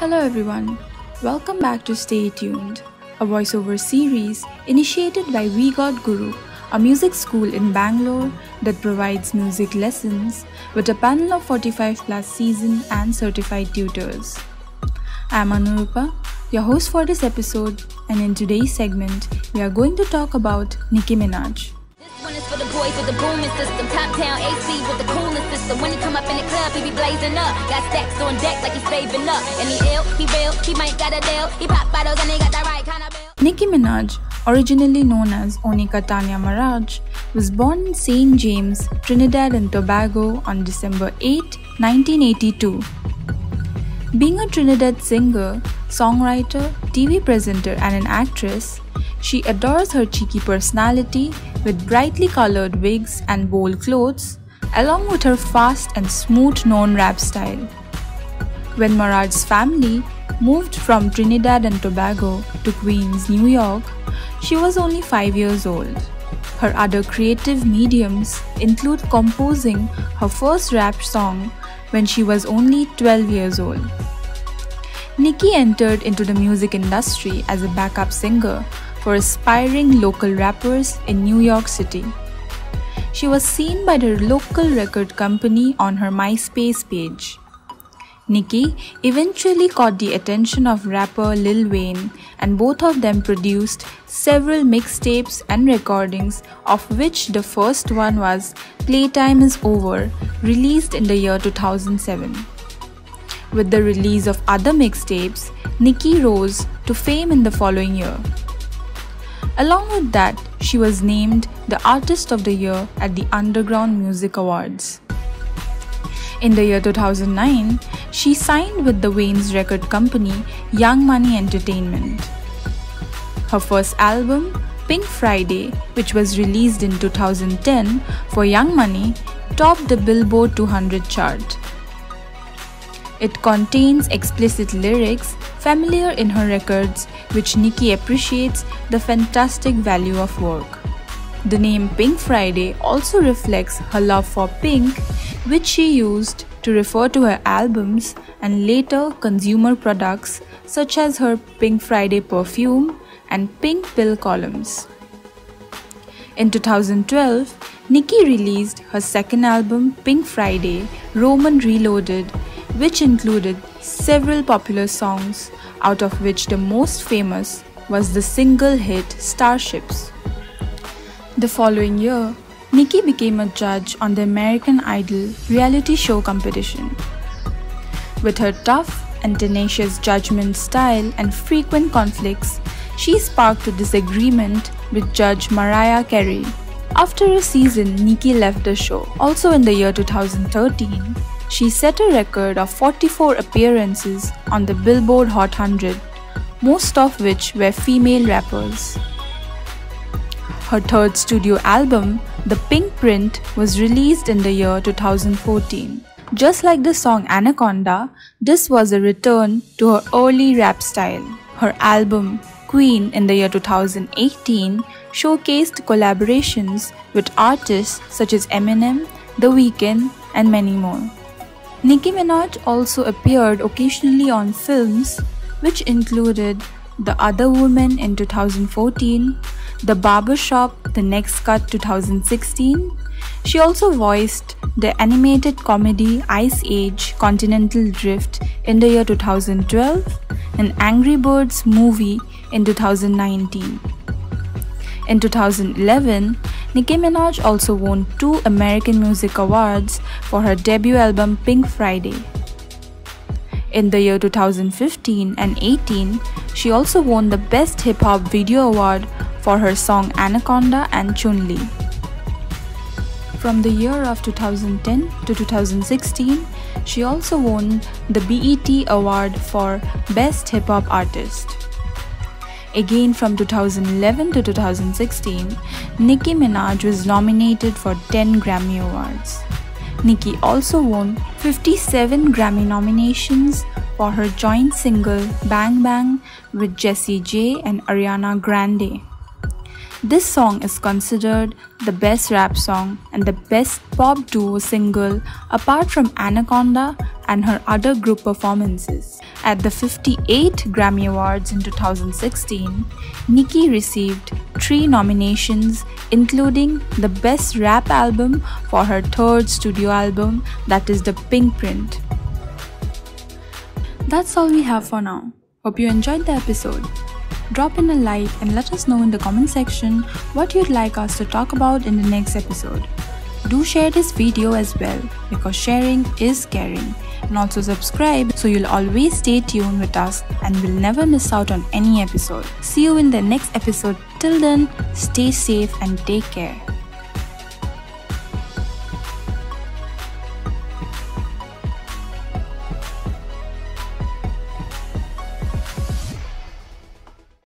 Hello everyone, welcome back to Stay Tuned, a voiceover series initiated by We Got Guru, a music school in Bangalore that provides music lessons with a panel of 45 plus seasoned and certified tutors. I am Anurupa, your host for this episode, and in today's segment, we are going to talk about Nicki Minaj. For the boys with the booming system. Top town AC with the coolest system. When he come up in the club, he be blazing up. Got stacks on deck like he's saving up. And he ill, he real, he might got a deal. He pop bottles and he got the right kind of bill. Nicki Minaj, originally known as Onika Tanya Maraj, was born in St. James, Trinidad and Tobago on December 8, 1982. Being a Trinidad singer, songwriter, TV presenter, and an actress, she adores her cheeky personality with brightly colored wigs and bold clothes, along with her fast and smooth known rap style. When Maraj's family moved from Trinidad and Tobago to Queens, New York, she was only 5 years old. Her other creative mediums include composing her first rap song when she was only 12 years old. Nicki entered into the music industry as a backup singer for aspiring local rappers in New York City. She was seen by her local record company on her MySpace page. Nicki eventually caught the attention of rapper Lil Wayne, and both of them produced several mixtapes and recordings, of which the first one was Playtime is Over, released in the year 2007. With the release of other mixtapes, Nicki rose to fame in the following year. Along with that, she was named the Artist of the Year at the Underground Music Awards. In the year 2009, she signed with the Wayne's record company Young Money Entertainment. Her first album, Pink Friday, which was released in 2010 for Young Money, topped the Billboard 200 chart. It contains explicit lyrics familiar in her records, which Nicki appreciates the fantastic value of work. The name Pink Friday also reflects her love for pink, which she used to refer to her albums and later consumer products such as her Pink Friday perfume and pink pill columns. In 2012, Nicki released her second album Pink Friday Roman Reloaded, which included several popular songs, out of which the most famous was the single hit Starships. The following year, Nicki became a judge on the American Idol reality show competition. With her tough and tenacious judgment style and frequent conflicts, she sparked a disagreement with Judge Mariah Carey. After a season, Nicki left the show. Also in the year 2013, she set a record of 44 appearances on the Billboard Hot 100, most of which were female rappers. Her third studio album, The Pinkprint, was released in the year 2014. Just like the song Anaconda, this was a return to her early rap style. Her album, Queen, in the year 2018, showcased collaborations with artists such as Eminem, The Weeknd, and many more. Nicki Minaj also appeared occasionally on films, which included The Other Woman in 2014, The Barber Shop, The Next Cut 2016. She also voiced the animated comedy Ice Age Continental Drift in the year 2012 and Angry Birds movie in 2019. In 2011, Nicki Minaj also won two American Music Awards for her debut album Pink Friday. In the year 2015 and 18, she also won the Best Hip Hop Video Award for her song Anaconda and Chun Li. From the year of 2010 to 2016, she also won the BET Award for Best Hip Hop Artist. Again from 2011 to 2016, Nicki Minaj was nominated for 10 Grammy Awards. Nicki also won 57 Grammy nominations for her joint single Bang Bang with Jessie J and Ariana Grande. This song is considered the best rap song and the best pop duo single apart from Anaconda and her other group performances. At the 58 Grammy Awards in 2016, Nicki received three nominations, including the Best Rap Album for her third studio album, that is The Pinkprint. That's all we have for now. Hope you enjoyed the episode. Drop in a like and let us know in the comment section what you'd like us to talk about in the next episode. Do share this video as well because sharing is caring and also subscribe so you'll always stay tuned with us and will never miss out on any episode. See you in the next episode. Till then, stay safe and take care.